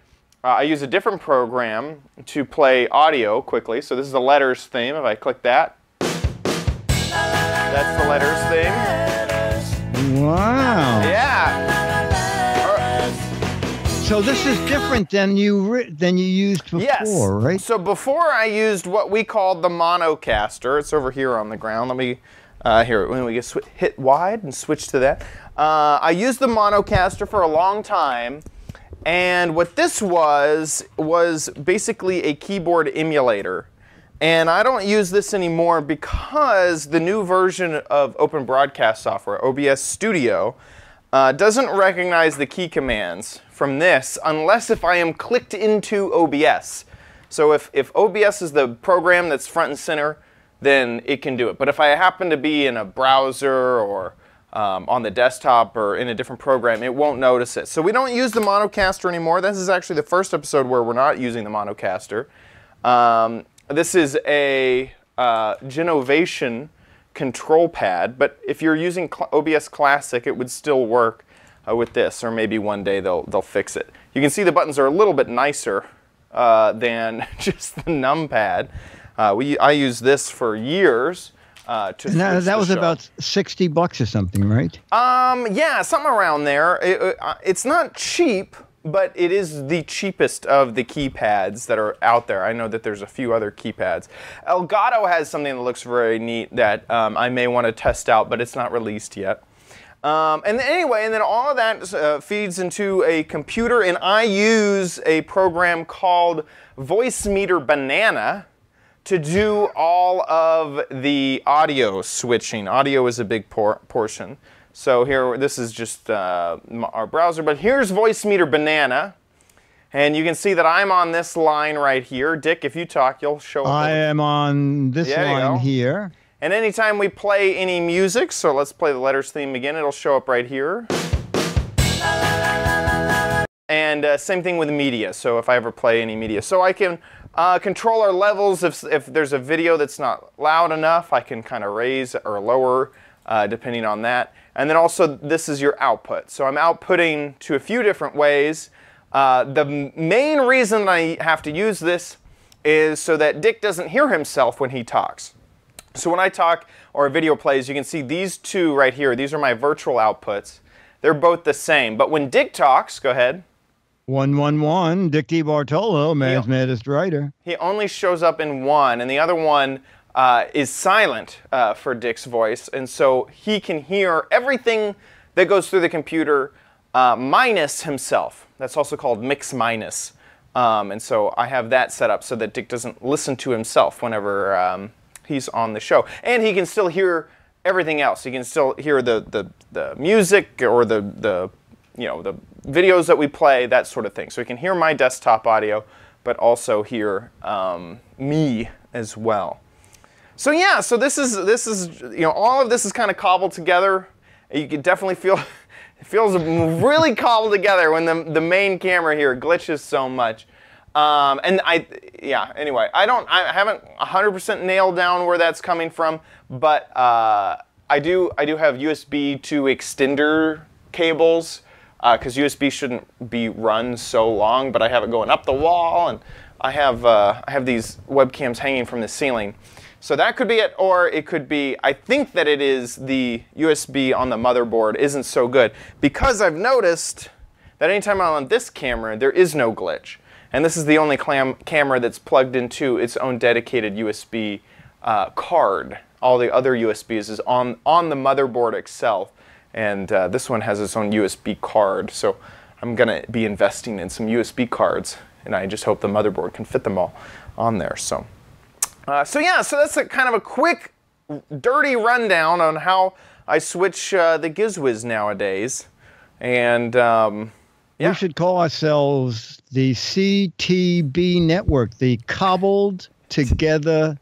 Uh, I use a different program to play audio quickly. So this is the letters theme. If I click that, that's the letters theme. Wow. Yeah. So this is different than you than you used before, Yes. right? So before I used what we called the monocaster. It's over here on the ground. Let me uh, here when we get hit wide and switch to that. Uh, I used the monocaster for a long time, and what this was was basically a keyboard emulator. And I don't use this anymore because the new version of Open Broadcast software, OBS Studio, uh, doesn't recognize the key commands from this unless if I am clicked into OBS. So if, if OBS is the program that's front and center, then it can do it. But if I happen to be in a browser or um, on the desktop or in a different program, it won't notice it. So we don't use the monocaster anymore. This is actually the first episode where we're not using the monocaster. Um, this is a uh, Genovation control pad, but if you're using OBS Classic, it would still work uh, with this, or maybe one day they'll they'll fix it. You can see the buttons are a little bit nicer uh, than just the numpad. Uh, we I used this for years. Uh, to And that, switch that the was show. about sixty bucks or something, right? Um, yeah, something around there. It- uh, it's not cheap, but it is the cheapest of the keypads that are out there. I know that there's a few other keypads. Elgato has something that looks very neat that um, I may want to test out, but it's not released yet. Um, and anyway, and then all of that uh, feeds into a computer, and I use a program called Voicemeeter Banana to do all of the audio switching. Audio is a big por- portion. So here, this is just uh, our browser, but here's Voicemeeter Banana. And you can see that I'm on this line right here. Dick, if you talk, you'll show up. I am on this you line here. And anytime we play any music, so let's play the letters theme again, it'll show up right here. and uh, same thing with media. So if I ever play any media, so I can uh, control our levels. If if there's a video that's not loud enough, I can kind of raise or lower uh, depending on that. And then also this is your output. So I'm outputting to a few different ways. Uh, the main reason I have to use this is so that Dick doesn't hear himself when he talks. So when I talk or a video plays, you can see these two right here. These are my virtual outputs. They're both the same. But when Dick talks, go ahead, 111, Dick D. Bartolo, Mad's maddest writer. he only shows up in one, and the other one uh, is silent uh, for Dick's voice. And so he can hear everything that goes through the computer uh, minus himself. That's also called mix minus. Um, and so I have that set up so that Dick doesn't listen to himself whenever um, he's on the show. And he can still hear everything else. He can still hear the, the, the music or the, the you know the videos that we play, that sort of thing. So he can hear my desktop audio, but also hear um, me as well. So yeah, so this is this is you know all of this is kind of cobbled together. You can definitely feel it feels really cobbled together when the the main camera here glitches so much. Um, and I yeah anyway I don't I haven't 100% nailed down where that's coming from, but uh, I do I do have USB to extender cables because USB shouldn't be run so long, but I have it going up the wall, and I have uh, I have these webcams hanging from the ceiling. So that could be it, or it could be. I think that it is the USB on the motherboard isn't so good because I've noticed that anytime I'm on this camera, there is no glitch, and this is the only camera that's plugged into its own dedicated USB uh, card. All the other USBs is on on the motherboard itself and uh, this one has its own USB card. So I'm gonna be investing in some USB cards, and I just hope the motherboard can fit them all on there. So, uh, so yeah, so that's a kind of a quick, dirty rundown on how I switch uh, the GizWiz nowadays, and um, yeah, We should call ourselves the CTB Network, the Cobbled Together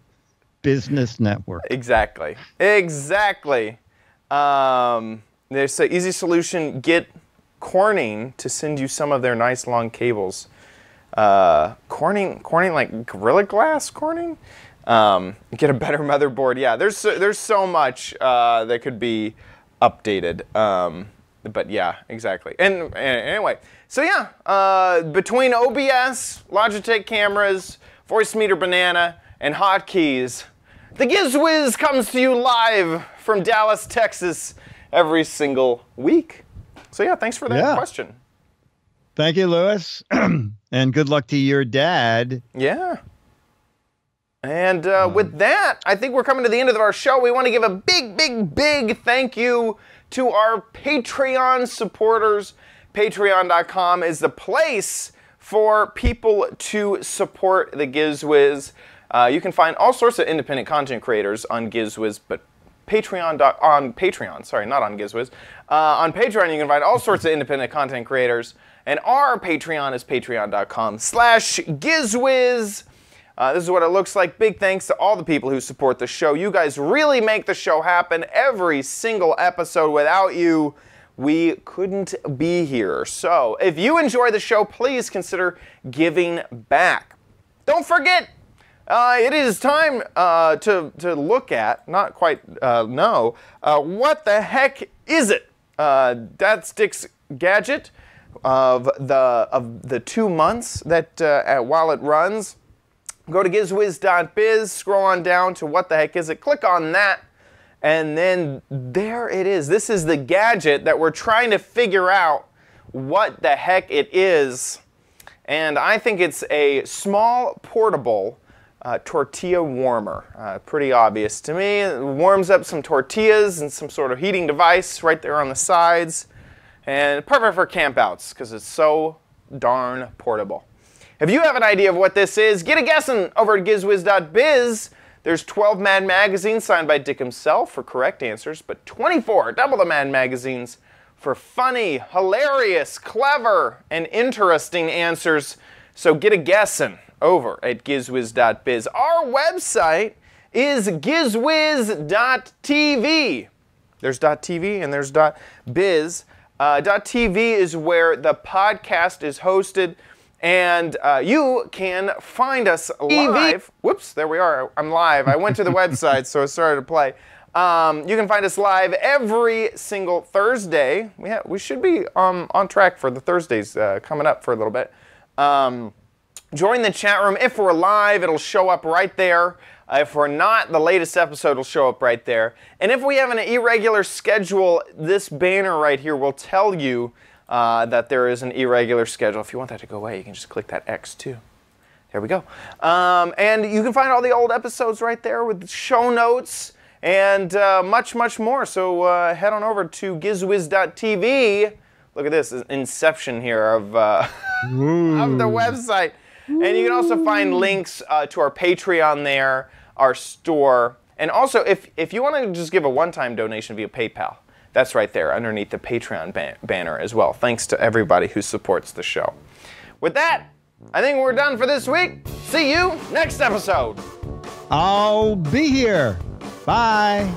Business Network. Exactly. Exactly. Um, there's an easy solution. Get Corning to send you some of their nice long cables. Uh, Corning, Corning, like Gorilla Glass Corning. Um, get a better motherboard. Yeah, there's so, there's so much uh, that could be updated. Um, but yeah, exactly. And, and anyway, so yeah, uh, between OBS, Logitech cameras, Voicemeeter Banana, and hotkeys, the GizWiz comes to you live from Dallas, Texas, every single week. So yeah, thanks for that Yeah. question. Thank you, Luiz. and good luck to your dad. Yeah. And uh, with that, I think we're coming to the end of our show. We want to give a big, big, big thank you to our Patreon supporters. Patreon.com is the place for people to support the GizWiz. Uh, you can find all sorts of independent content creators on GizWiz, but Patreon on Patreon, sorry, not on GizWiz. Uh, on Patreon, you can find all sorts of independent content creators, and our Patreon is patreon.com slash GizWiz. Uh, this is what it looks like. Big thanks to all the people who support the show. You guys really make the show happen every single episode. Without you, we couldn't be here. So, if you enjoy the show, please consider giving back. Don't forget, uh, it is time uh, to, to look at, not quite uh, know, uh, what the heck is it? Uh, that's Dick's gadget of the, of the two months that uh, while it runs. Go to gizwiz.biz, scroll on down to what the heck is it, click on that, and then there it is. This is the gadget that we're trying to figure out what the heck it is. And I think it's a small portable uh, tortilla warmer. Uh, pretty obvious to me. It warms up some tortillas and some sort of heating device right there on the sides. And perfect for campouts because it's so darn portable. If you have an idea of what this is, get a guessing over at gizwiz.biz. There's 12 Mad magazines signed by Dick himself for correct answers, but 24 double the Mad magazines for funny, hilarious, clever, and interesting answers. So get a guessing over at gizwiz.biz. Our website is gizwiz.tv. There's .tv and there's .biz. Uh, .tv is where the podcast is hosted, and uh, you can find us live. Whoops, there we are. I'm live. I went to the website, so it started to play. Um, you can find us live every single Thursday. We, ha- we should be um, on track for the Thursdays uh, coming up for a little bit. Um, join the chat room. If we're live, it'll show up right there. Uh, if we're not, the latest episode will show up right there. And if we have an irregular schedule, this banner right here will tell you uh, that there is an irregular schedule. If you want that to go away, you can just click that X too. There we go. Um, and you can find all the old episodes right there with show notes and uh, much, much more. So uh, head on over to gizwiz.tv. Look at this inception here of, uh, of the website. And you can also find links uh, to our Patreon there, our store. And also, if, if you want to just give a one time donation via PayPal, that's right there underneath the Patreon ban- banner as well. Thanks to everybody who supports the show. With that, I think we're done for this week. See you next episode. I'll be here. Bye.